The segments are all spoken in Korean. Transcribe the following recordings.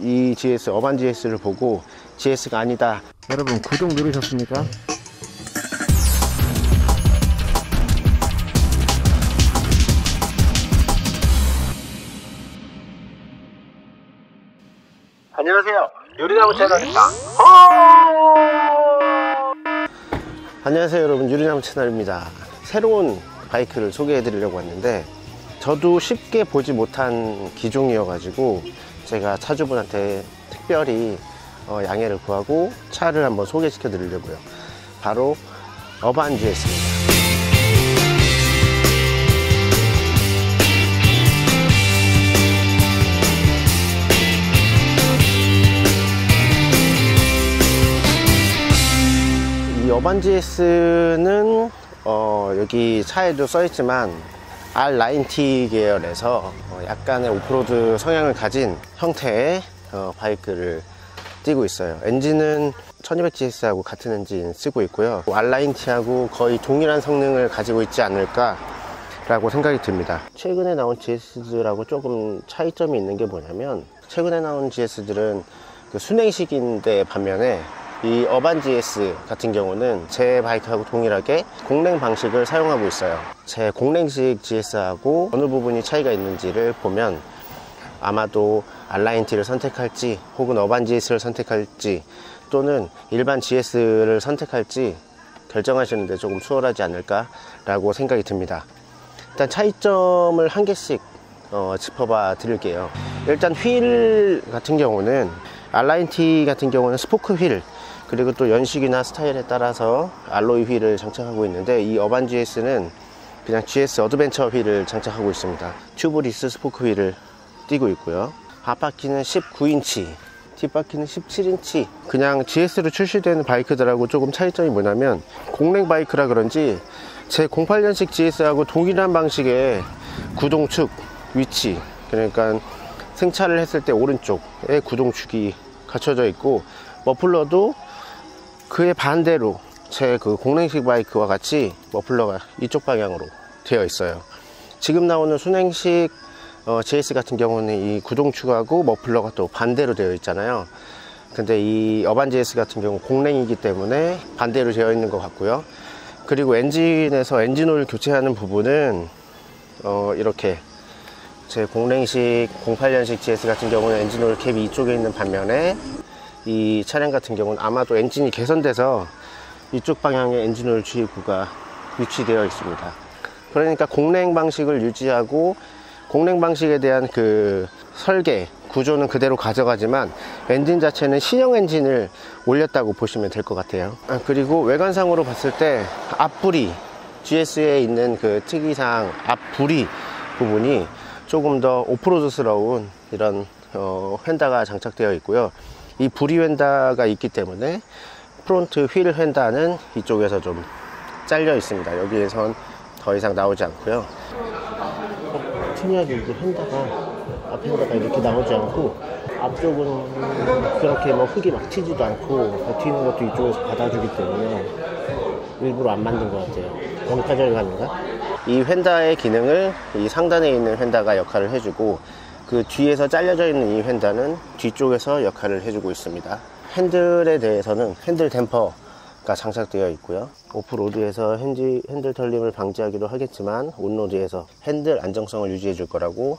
이 GS 어반 GS를 보고 GS가 아니다. 여러분 구독 누르셨습니까? 안녕하세요. 유리나무 채널입니다. 안녕하세요 여러분. 유리나무 채널입니다. 새로운 바이크를 소개해 드리려고 왔는데 저도 쉽게 보지 못한 기종이어 가지고 제가 차주분한테 특별히 어, 양해를 구하고 차를 한번 소개시켜 드리려고요. 바로 어반 GS입니다. 이 어반 GS는 어, 여기 차에도 써있지만 R90 계열에서 어, 약간의 오프로드 성향을 가진 형태의 어, 바이크를 띄고 있어요. 엔진은 1200GS하고 같은 엔진 쓰고 있고요. R90하고 거의 동일한 성능을 가지고 있지 않을까 라고 생각이 듭니다. 최근에 나온 GS들하고 조금 차이점이 있는 게 뭐냐면 최근에 나온 GS들은 그 순행식인데 반면에 이 어반 GS 같은 경우는 제 바이크하고 동일하게 공랭 방식을 사용하고 있어요. 제 공랭식 GS하고 어느 부분이 차이가 있는지를 보면 아마도 R9T를 선택할지 혹은 어반 GS를 선택할지 또는 일반 GS를 선택할지 결정하시는데 조금 수월하지 않을까 라고 생각이 듭니다. 일단 차이점을 한 개씩 어, 짚어봐 드릴게요. 일단 휠 같은 경우는 R9T 같은 경우는 스포크 휠 그리고 또 연식이나 스타일에 따라서 alloy 휠을 장착하고 있는데 이 어반 GS는 그냥 GS 어드벤처 휠을 장착하고 있습니다. tubeless 스포크 휠을 띄고 있고요. 앞바퀴는 19인치 뒷바퀴는 17인치. 그냥 GS로 출시되는 바이크들하고 조금 차이점이 뭐냐면 공랭 바이크라 그런지 제 08년식 GS하고 동일한 방식의 구동축 위치 그러니까 승차를 했을 때 오른쪽에 구동축이 갖춰져 있고 머플러도 그의 반대로 제 그 공랭식 바이크와 같이 머플러가 이쪽 방향으로 되어 있어요. 지금 나오는 순행식 어, GS 같은 경우는 이 구동축하고 머플러가 또 반대로 되어 있잖아요. 근데 이 어반 GS 같은 경우 공랭이기 때문에 반대로 되어 있는 것 같고요. 그리고 엔진에서 엔진오일 교체하는 부분은 어, 이렇게 제 공랭식 08년식 GS 같은 경우는 엔진오일 캡이 이쪽에 있는 반면에 이 차량 같은 경우는 아마도 엔진이 개선돼서 이쪽 방향에 엔진오일 주입구가 위치되어 있습니다. 그러니까 공랭 방식을 유지하고 공랭 방식에 대한 그 설계 구조는 그대로 가져가지만 엔진 자체는 신형 엔진을 올렸다고 보시면 될 것 같아요. 아, 그리고 외관상으로 봤을 때 앞부리 GS에 있는 그 특이사항 앞부리 부분이 조금 더 오프로드스러운 이런 어, 휀다가 장착되어 있고요 이 부리 휀다가 있기 때문에 front 휠 휀다는 이쪽에서 좀 잘려 있습니다. 여기에선 더 이상 나오지 않고요. 특이하게 이제 휀다가 앞 휀다가 이렇게 나오지 않고 앞쪽은 그렇게 뭐 흙이 막 튀지도 않고 버티는 것도 이쪽에서 받아주기 때문에 일부러 안 만든 것 같아요. 원가절감인가? 이 휀다의 기능을 이 상단에 있는 휀다가 역할을 해주고 그 뒤에서 잘려져 있는 이 휀다는 뒤쪽에서 역할을 해주고 있습니다. 핸들에 대해서는 핸들 댐퍼가 장착되어 있고요. 오프로드에서 핸지, 핸들 털림을 방지하기도 하겠지만 온로드에서 핸들 안정성을 유지해 줄 거라고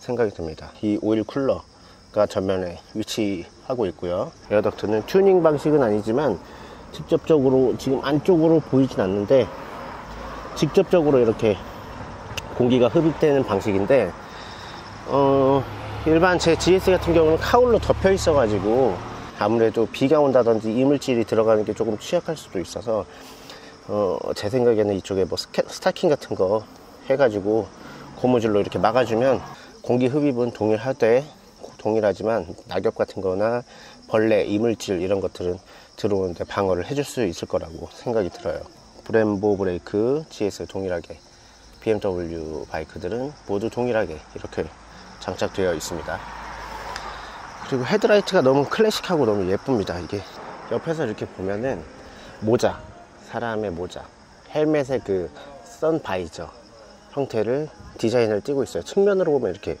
생각이 듭니다. 이 오일 쿨러가 전면에 위치하고 있고요. air duct는 튜닝 방식은 아니지만 직접적으로 지금 안쪽으로 보이진 않는데 직접적으로 이렇게 공기가 흡입되는 방식인데 어, 일반 제 GS 같은 경우는 cowl로 덮여 있어 가지고 아무래도 비가 온다든지 이물질이 들어가는 게 조금 취약할 수도 있어서 어, 제 생각에는 이쪽에 뭐 스케, 스타킹 같은 거 해가지고 고무줄로 이렇게 막아주면 공기 흡입은 동일하되 동일하지만 낙엽 같은 거나 벌레, 이물질 이런 것들은 들어오는데 방어를 해줄 수 있을 거라고 생각이 들어요. 브렘보 브레이크, GS 동일하게 BMW 바이크들은 모두 동일하게 이렇게 장착되어 있습니다. 그리고 헤드라이트가 너무 클래식하고 너무 예쁩니다 이게. 옆에서 이렇게 보면은 모자 사람의 모자 헬멧의 그 sun visor 형태를 디자인을 띄고 있어요. 측면으로 보면 이렇게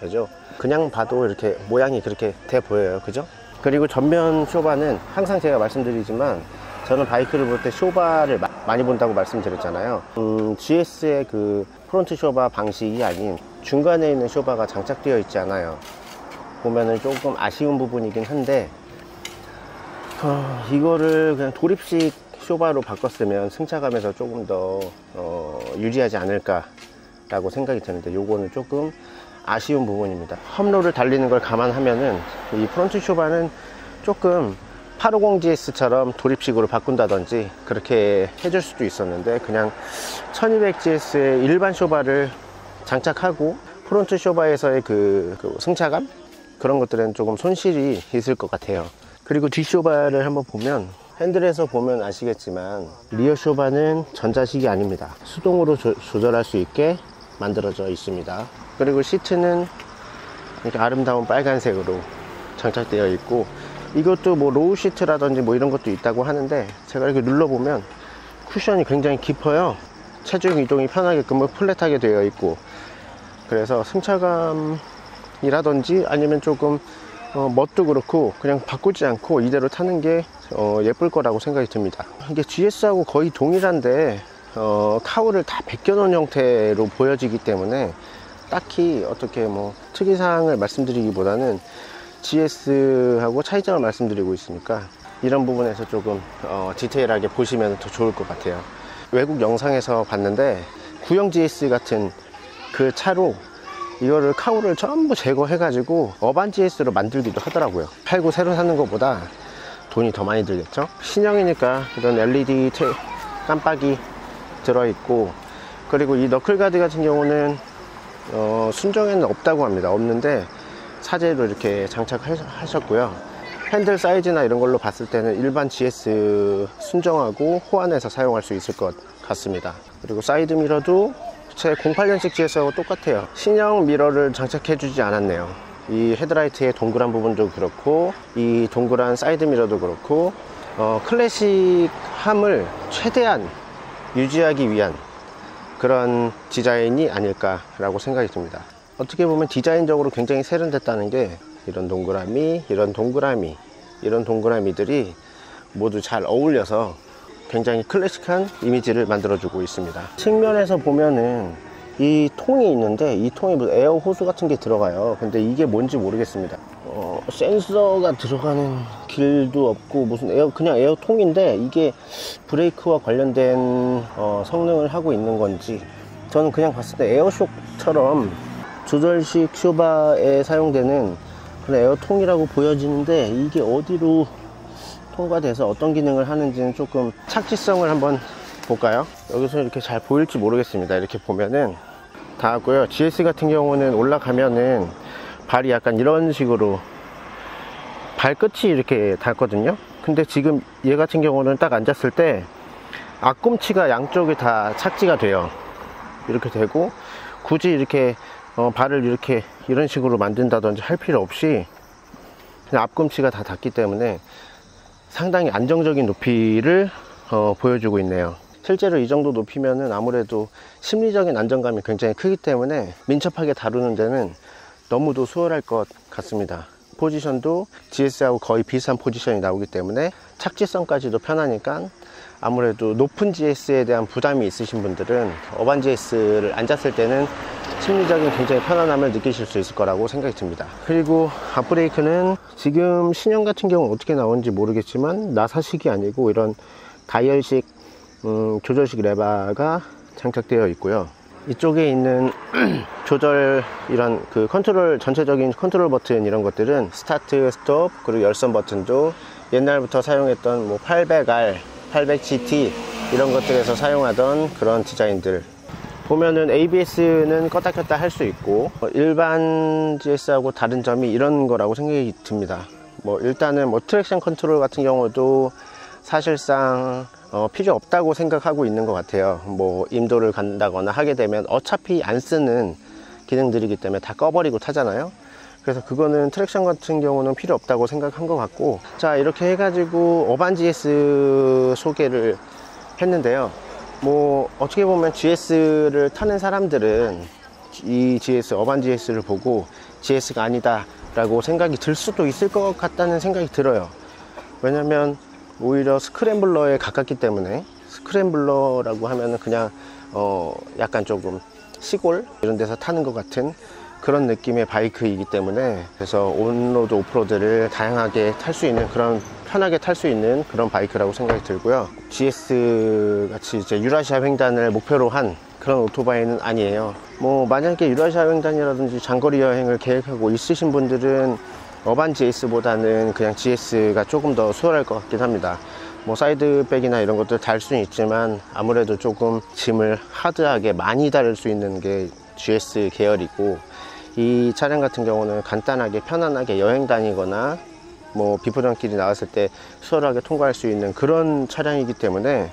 되죠? 그냥 봐도 이렇게 모양이 그렇게 돼 보여요. 그죠? 그리고 전면 쇼바는 항상 제가 말씀드리지만 저는 바이크를 볼 때 쇼바를 마- 많이 본다고 말씀드렸잖아요 음, GS의 그 front 쇼바 방식이 아닌 중간에 있는 쇼바가 장착되어 있지 않아요 보면은 조금 아쉬운 부분이긴 한데 어, 이거를 그냥 도립식 쇼바로 바꿨으면 승차감에서 조금 더 어, 유리하지 않을까 라고 생각이 드는데 요거는 조금 아쉬운 부분입니다. 험로를 달리는 걸 감안하면은 이 front 쇼바는 조금 850GS처럼 도립식으로 바꾼다든지 그렇게 해줄 수도 있었는데 그냥 1200GS의 일반 쇼바를 장착하고 front 쇼바에서의 그, 그 승차감 그런 것들은 조금 손실이 있을 것 같아요. 그리고 뒷쇼바를 한번 보면 핸들에서 보면 아시겠지만 rear 쇼바는 전자식이 아닙니다. 수동으로 조, 조절할 수 있게 만들어져 있습니다. 그리고 시트는 이렇게 아름다운 빨간색으로 장착되어 있고 이것도 뭐 low seat라든지 뭐 이런 것도 있다고 하는데 제가 이렇게 눌러보면 쿠션이 굉장히 깊어요. 체중 이동이 편하게끔 뭐 flat하게 되어 있고 그래서 승차감이라든지 아니면 조금 어, 멋도 그렇고 그냥 바꾸지 않고 이대로 타는 게 어, 예쁠 거라고 생각이 듭니다. 이게 GS하고 거의 동일한데 어, 카우를 다 벗겨 놓은 형태로 보여지기 때문에 딱히 어떻게 뭐 특이사항을 말씀드리기보다는 GS하고 차이점을 말씀드리고 있으니까 이런 부분에서 조금 어, 디테일하게 보시면 더 좋을 것 같아요. 외국 영상에서 봤는데 구형 GS 같은 그 차로 이거를 카우를 전부 제거해 가지고 어반 GS로 만들기도 하더라고요. 팔고 새로 사는 것보다 돈이 더 많이 들겠죠? 신형이니까 이런 LED 테, 깜빡이 들어있고 그리고 이 너클가드 같은 경우는 어, 순정에는 없다고 합니다. 없는데 사제로 이렇게 장착하셨고요. 핸들 사이즈나 이런 걸로 봤을 때는 일반 GS 순정하고 호환해서 사용할 수 있을 것 같습니다. 그리고 사이드 미러도 제 08년식 GS하고 똑같아요. 신형 미러를 장착해 주지 않았네요. 이 헤드라이트의 동그란 부분도 그렇고 이 동그란 사이드 미러도 그렇고 어, 클래식함을 최대한 유지하기 위한 그런 디자인이 아닐까라고 생각이 듭니다. 어떻게 보면 디자인적으로 굉장히 세련됐다는 게 이런 동그라미, 이런 동그라미, 이런 동그라미들이 모두 잘 어울려서 굉장히 클래식한 이미지를 만들어주고 있습니다. 측면에서 보면은 이 통이 있는데 이 통에 에어 호수 같은 게 들어가요. 근데 이게 뭔지 모르겠습니다. 어, 센서가 들어가는 길도 없고 무슨 에어 그냥 에어 통인데 이게 브레이크와 관련된 어, 성능을 하고 있는 건지 저는 그냥 봤을 때 air shock처럼 조절식 쇼바에 사용되는 그런 에어통이라고 보여지는데 이게 어디로 통과돼서 어떤 기능을 하는지는 조금 착지성을 한번 볼까요? 여기서 이렇게 잘 보일지 모르겠습니다. 이렇게 보면은 다 하고요. GS 같은 경우는 올라가면은 발이 약간 이런 식으로 발끝이 이렇게 닿거든요. 근데 지금 얘 같은 경우는 딱 앉았을 때 앞꿈치가 양쪽이 다 착지가 돼요. 이렇게 되고 굳이 이렇게 어, 발을 이렇게 이런 식으로 만든다든지 할 필요 없이 그냥 앞꿈치가 다 닿기 때문에 상당히 안정적인 높이를 어, 보여주고 있네요. 실제로 이 정도 높이면은 아무래도 심리적인 안정감이 굉장히 크기 때문에 민첩하게 다루는 데는 너무도 수월할 것 같습니다. 포지션도 GS하고 거의 비슷한 포지션이 나오기 때문에 착지성까지도 편하니까 아무래도 높은 GS에 대한 부담이 있으신 분들은 Urban GS를 앉았을 때는 심리적인 굉장히 편안함을 느끼실 수 있을 거라고 생각이 듭니다. 그리고 앞브레이크는 지금 신형 같은 경우 어떻게 나오는지 모르겠지만 나사식이 아니고 이런 가열식 음, 조절식 레바가 장착되어 있고요. 이쪽에 있는 조절 이런 그 컨트롤 전체적인 컨트롤 버튼 이런 것들은 스타트, 스톱 그리고 열선 버튼도 옛날부터 사용했던 뭐 800R, 800GT 이런 것들에서 사용하던 그런 디자인들 보면은 ABS는 껐다 켰다 할 수 있고 어, 일반 GS하고 다른 점이 이런 거라고 생각이 듭니다. 뭐 일단은 뭐 traction 컨트롤 같은 경우도 사실상 어, 필요 없다고 생각하고 있는 것 같아요. 뭐 임도를 간다거나 하게 되면 어차피 안 쓰는 기능들이기 때문에 다 꺼버리고 타잖아요. 그래서 그거는 traction 같은 경우는 필요 없다고 생각한 것 같고 자 이렇게 해가지고 Urban GS 소개를 했는데요. 뭐 어떻게 보면 GS를 타는 사람들은 이 GS Urban GS를 보고 GS가 아니다 라고 생각이 들 수도 있을 것 같다는 생각이 들어요 왜냐면 오히려 scrambler에 가깝기 때문에 scrambler라고 하면은 그냥 어 약간 조금 시골 이런 데서 타는 것 같은 그런 느낌의 바이크이기 때문에 그래서 on-road off-road를 다양하게 탈 수 있는 그런 편하게 탈 수 있는 그런 바이크라고 생각이 들고요. GS 같이 이제 유라시아 횡단을 목표로 한 그런 오토바이는 아니에요. 뭐 만약에 유라시아 횡단이라든지 장거리 여행을 계획하고 있으신 분들은 어반 GS보다는 그냥 GS가 조금 더 수월할 것 같긴 합니다. 뭐 사이드백이나 이런 것들 달 수는 있지만 아무래도 조금 짐을 하드하게 많이 다룰 수 있는 게 GS 계열이고 이 차량 같은 경우는 간단하게 편안하게 여행 다니거나 뭐 비포장길이 나갔을 때 수월하게 통과할 수 있는 그런 차량이기 때문에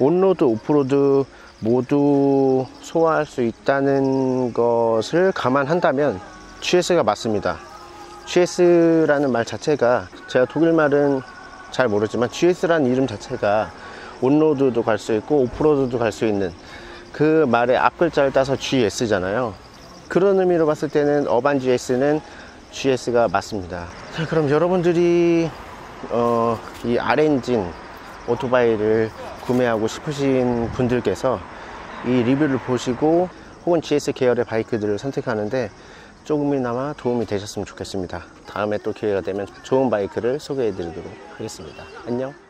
온로드 오프로드 모두 소화할 수 있다는 것을 감안한다면 GS가 맞습니다 GS라는 말 자체가 제가 독일 말은 잘 모르지만 GS라는 이름 자체가 온로드도 갈 수 있고 오프로드도 갈 수 있는 그 말의 앞글자를 따서 GS잖아요. 그런 의미로 봤을 때는 어반 GS는 GS가 맞습니다. 자, 그럼 여러분들이 어, 이 R엔진 오토바이를 구매하고 싶으신 분들께서 이 리뷰를 보시고 혹은 GS 계열의 바이크들을 선택하는데 조금이나마 도움이 되셨으면 좋겠습니다. 다음에 또 기회가 되면 좋은 바이크를 소개해 드리도록 하겠습니다. 안녕.